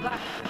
Cleared